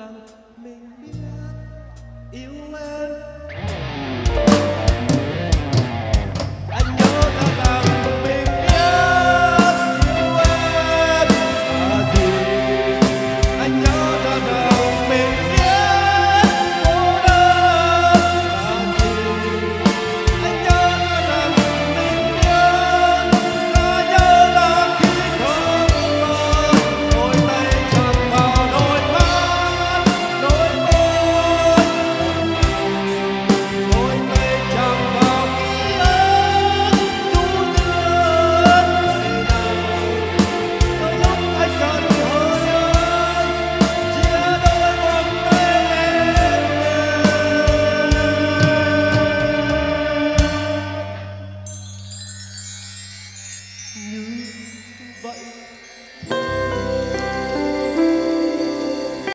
rằng mình biết yêu em You